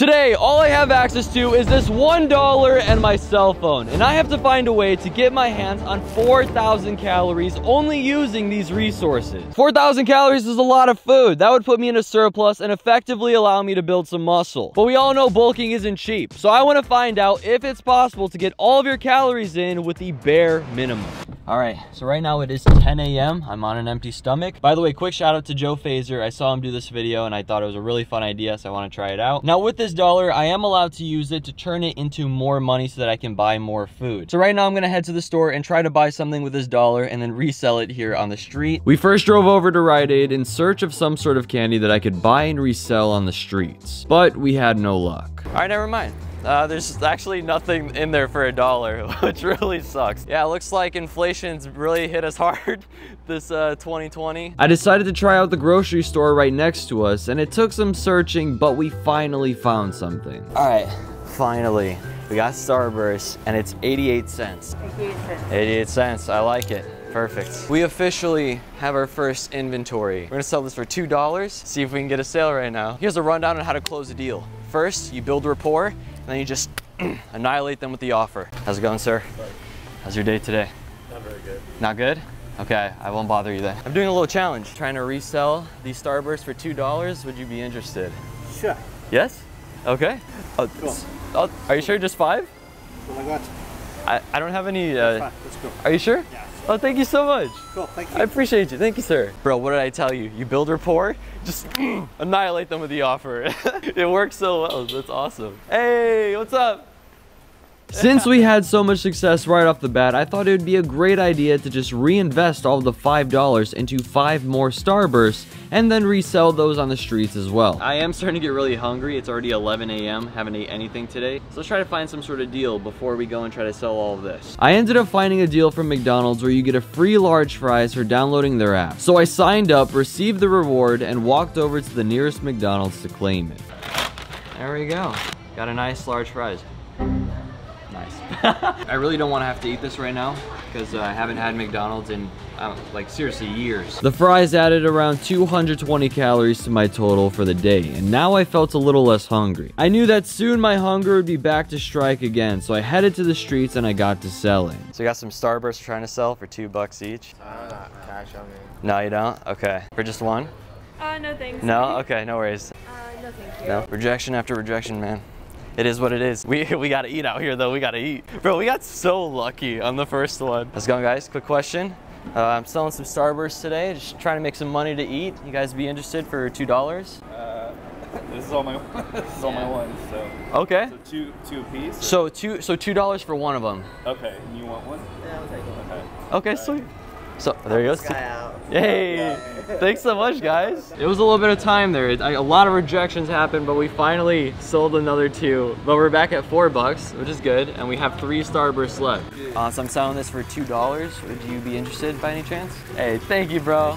Today, all I have access to is this $1 and my cell phone. And I have to find a way to get my hands on 4,000 calories only using these resources. 4,000 calories is a lot of food. That would put me in a surplus and effectively allow me to build some muscle. But we all know bulking isn't cheap. So I want to find out if it's possible to get all of your calories in with the bare minimum. All right, so right now it is 10 a.m. I'm on an empty stomach. By the way, quick shout out to Joe Fazer. I saw him do this video and I thought it was a really fun idea, so I want to try it out. Now with this dollar, I am allowed to use it to turn it into more money so that I can buy more food. So right now I'm gonna head to the store and try to buy something with this dollar and then resell it here on the street. We first drove over to Rite Aid in search of some sort of candy that I could buy and resell on the streets, but we had no luck. All right, never mind. Uh, there's actually nothing in there for a dollar, which really sucks. Yeah, it looks like inflation's really hit us hard this uh, 2020. I decided to try out the grocery store right next to us, and it took some searching, but we finally found something. All right, finally. We got Starburst, and it's 88 cents. 88 cents. 88 cents, I like it. Perfect. We officially have our first inventory. We're gonna sell this for $2, see if we can get a sale right now. Here's a rundown on how to close a deal. First, you build rapport, and then you just annihilate them with the offer. How's it going, sir? How's your day today? Not very good. Not good? Okay, I won't bother you then. I'm doing a little challenge, trying to resell these Starbursts for $2. Would you be interested? Sure. Yes? Okay. Oh, Cool. oh, are you sure just five? Oh my God. I, I don't have any, uh, Fine, let's go. are you sure? Yeah. Oh, thank you so much. Cool, thank you. I appreciate you. Thank you, sir. Bro, what did I tell you? You build rapport, just annihilate them with the offer. it works so well. That's awesome. Hey, what's up? Since we had so much success right off the bat, I thought it would be a great idea to just reinvest all the $5 into five more Starbursts and then resell those on the streets as well. I am starting to get really hungry. It's already 11 a.m. Haven't ate anything today. So let's try to find some sort of deal before we go and try to sell all of this. I ended up finding a deal from McDonald's where you get a free large fries for downloading their app. So I signed up, received the reward, and walked over to the nearest McDonald's to claim it. There we go. Got a nice large fries. Nice. I really don't want to have to eat this right now because uh, I haven't had McDonald's in uh, like seriously years. The fries added around 220 calories to my total for the day and now I felt a little less hungry. I knew that soon my hunger would be back to strike again so I headed to the streets and I got to selling. So you got some Starburst trying to sell for two bucks each? Uh, cash on me. No you don't? Okay. For just one? Uh, no thanks. No? Okay, no worries. Uh, no thank you. No. Rejection after rejection, man. It is what it is. We, we gotta eat out here though, we gotta eat. Bro, we got so lucky on the first one. Let's go guys, quick question. Uh, I'm selling some Starbursts today, just trying to make some money to eat. You guys be interested for $2? Uh, this is all my this is all my ones. So, Okay. so two two apiece. or- So two, so $2 for one of them. okay, and you want one? Yeah, I'll take one. Okay. Okay, sweet. So there he goes. Guy. Yay! Thanks so much, guys. It was a little bit of time there. It- I- A lot of rejections happened, but we finally sold another two. But we're back at four bucks, which is good, and we have three Starbursts left. Uh, so I'm selling this for two dollars. Would you be interested by any chance? Hey, thank you, bro.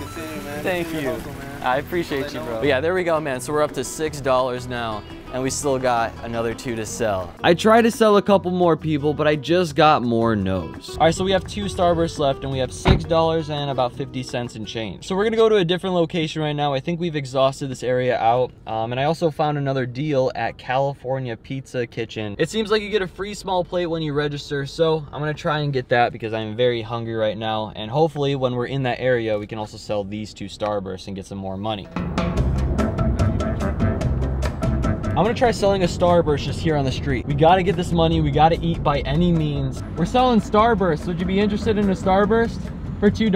Thank you. I appreciate you, bro. But yeah, there we go, man. So we're up to six dollars now, and we still got another two to sell. I tried to sell a couple more people, but I just got more no's. All right, so we have two Starbursts left, and we have six dollars and about fifty cents in change. So we're gonna go to a different location right now. I think we've exhausted this area out, um, and I also found another deal at California Pizza Kitchen. It seems like you get a free small plate when you register, so I'm gonna try and get that because I'm very hungry right now, and hopefully when we're in that area, we can also sell these two Starbursts and get some more money. I'm gonna try selling a Starburst just here on the street. We gotta get this money, we gotta eat by any means. We're selling Starburst. Would you be interested in a Starburst for $2?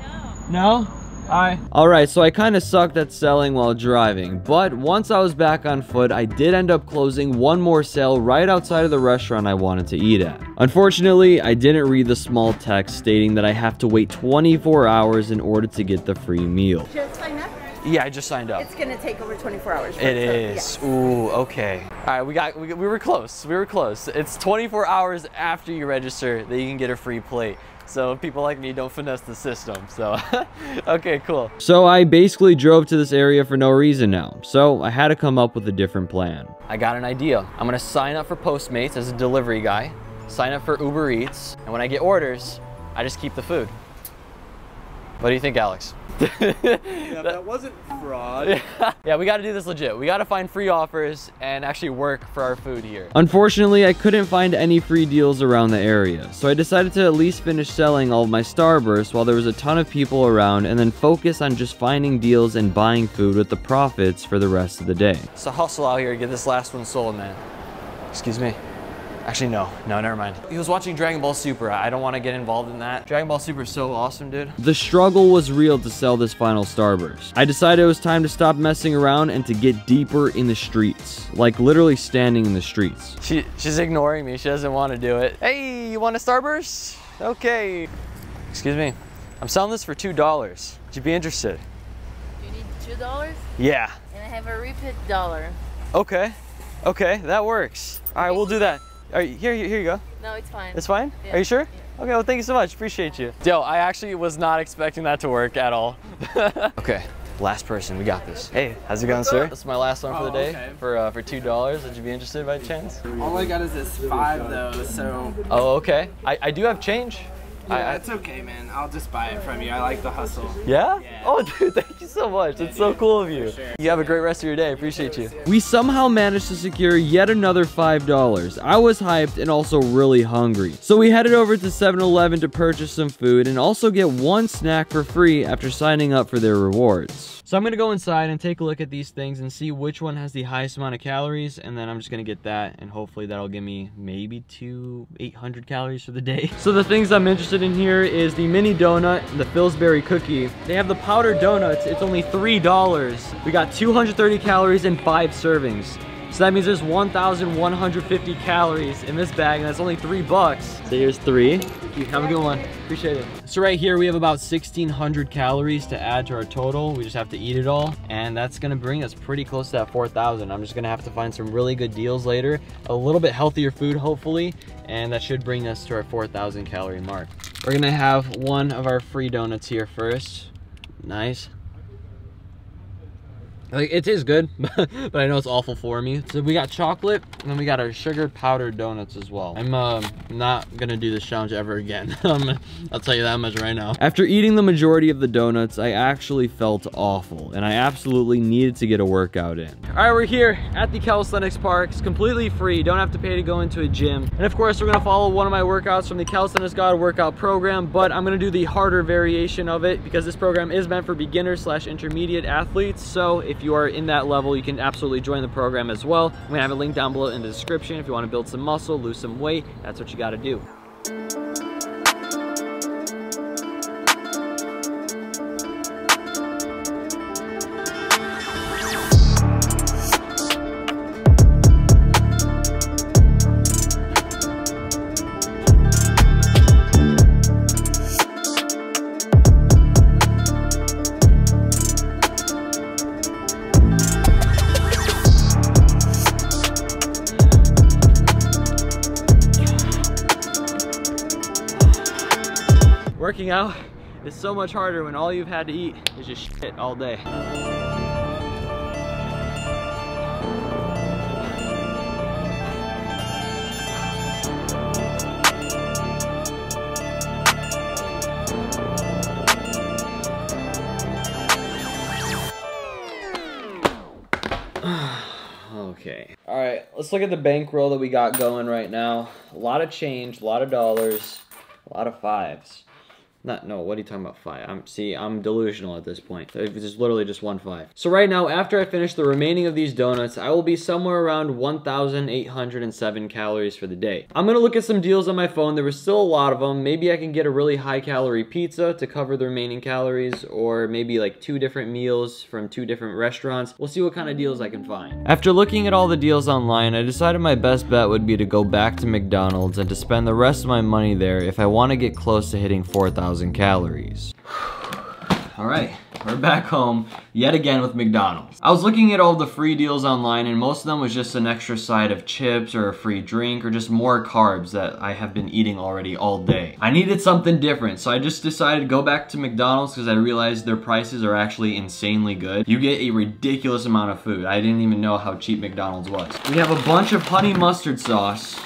No. No? Hi. All right, so I kind of sucked at selling while driving, but once I was back on foot, I did end up closing one more sale right outside of the restaurant I wanted to eat at. Unfortunately, I didn't read the small text stating that I have to wait 24 hours in order to get the free meal. Just sign up. Yeah, I just signed up. It's gonna take over 24 hours. It is. Ooh, okay. All right, we got we, we were close. We were close. It's 24 hours after you register that you can get a free plate. So people like me don't finesse the system. So, okay, cool. So I basically drove to this area for no reason now. So I had to come up with a different plan. I got an idea. I'm gonna sign up for Postmates as a delivery guy, sign up for Uber Eats, and when I get orders, I just keep the food. What do you think, Alex? Yeah, that wasn't fraud. yeah, we got to do this legit. We got to find free offers and actually work for our food here. Unfortunately, I couldn't find any free deals around the area, so I decided to at least finish selling all of my Starbursts while there was a ton of people around and then focus on just finding deals and buying food with the profits for the rest of the day. So hustle out here to get this last one sold, man. Excuse me. Actually, no. No, never mind. He was watching Dragon Ball Super. I don't want to get involved in that. Dragon Ball Super is so awesome, dude. The struggle was real to sell this final Starburst. I decided it was time to stop messing around and to get deeper in the streets. Like, literally standing in the streets. She, she's ignoring me. She doesn't want to do it. Hey, you want a Starburst? Okay. Excuse me. I'm selling this for $2. Would you be interested? You need two dollars, Yeah. and I have a repeat dollar. Okay. Okay, that works. All right, we'll do that. All right, here, here, here you go. No, it's fine. It's fine? Yeah, Are you sure? yeah. Okay, well, thank you so much. Appreciate you. Yo, I actually was not expecting that to work at all. okay, last person. We got this. Hey, how's it going, sir? This is my last one for the Oh, day okay. for uh, for two dollars. Would you be interested by chance? All I got is this five though, so Oh, okay. I, I do have change. Yeah, it's okay, man. I'll just buy it from you. I like the hustle. Yeah? Yeah. Oh, dude, thank you so much. It's so cool of you. sure. You have a great rest of your day. Appreciate you. We somehow managed to secure yet another $5. I was hyped and also really hungry. So we headed over to 7-Eleven to purchase some food and also get one snack for free after signing up for their rewards. So I'm gonna go inside and take a look at these things and see which one has the highest amount of calories and then I'm just gonna get that and hopefully that'll give me maybe two 800 calories for the day. So the things I'm interested in here is the mini donut and the Pillsbury cookie. They have the powdered donuts, it's only $3. We got 230 calories in five servings. So that means there's 1,150 calories in this bag, and that's only three bucks. So here's three. Have a good one. Appreciate it. So right here, we have about 1,600 calories to add to our total. We just have to eat it all, and that's gonna bring us pretty close to that 4,000. I'm just gonna have to find some really good deals later, a little bit healthier food, hopefully, and that should bring us to our 4,000 calorie mark. We're gonna have one of our free donuts here first. Nice. Like it is good, but I know it's awful for me. So we got chocolate, and then we got our sugar powdered donuts as well. I'm um, not gonna do this challenge ever again. Um, I'll tell you that much right now. After eating the majority of the donuts, I actually felt awful, and I absolutely needed to get a workout in. All right, we're here at the Calisthenics Park. It's completely free. Don't have to pay to go into a gym. And of course, we're gonna follow one of my workouts from the Calisthenics God workout program, but I'm gonna do the harder variation of it because this program is meant for beginner slash intermediate athletes. So if you are in that level, you can absolutely join the program as well. I'm gonna have a link down below in the description. If you wanna build some muscle, lose some weight, that's what you gotta do. Working out is so much harder when all you've had to eat is just shit all day. Okay. All right, let's look at the bankroll that we got going right now. A lot of change, a lot of dollars, a lot of fives. Not, no, what are you talking about five? I'm, see, I'm delusional at this point. There's literally just one five. So right now, after I finish the remaining of these donuts, I will be somewhere around 1,807 calories for the day. I'm gonna look at some deals on my phone. There was still a lot of them. Maybe I can get a really high calorie pizza to cover the remaining calories, or maybe like two different meals from two different restaurants. We'll see what kind of deals I can find. After looking at all the deals online, I decided my best bet would be to go back to McDonald's and to spend the rest of my money there if I want to get close to hitting 4,000 calories. All right, we're back home yet again with McDonald's. I was looking at all the free deals online and most of them was just an extra side of chips or a free drink or just more carbs that I have been eating already all day. I needed something different, so I just decided to go back to McDonald's because I realized their prices are actually insanely good. You get a ridiculous amount of food. I didn't even know how cheap McDonald's was. We have a bunch of honey mustard sauce,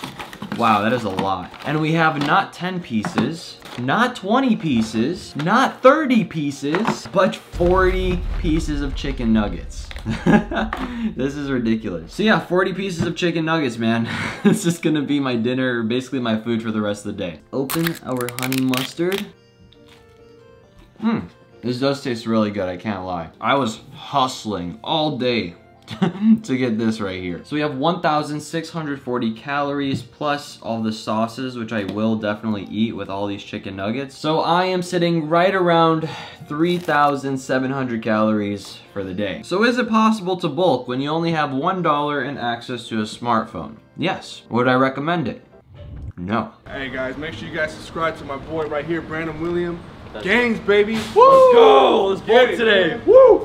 Wow, that is a lot. And we have not 10 pieces, not 20 pieces, not 30 pieces, but 40 pieces of chicken nuggets. this is ridiculous. So yeah, 40 pieces of chicken nuggets, man. this is gonna be my dinner, basically my food for the rest of the day. Open our honey mustard. Hmm, this does taste really good, I can't lie. I was hustling all day to get this right here. So we have 1,640 calories plus all the sauces, which I will definitely eat with all these chicken nuggets. So I am sitting right around 3,700 calories for the day. So is it possible to bulk when you only have $1 and access to a smartphone? Yes. Would I recommend it? No. Hey guys, make sure you guys subscribe to my boy right here, Brandon William. Gangs, baby. Let's go! Let's bulk Get it. today. Woo!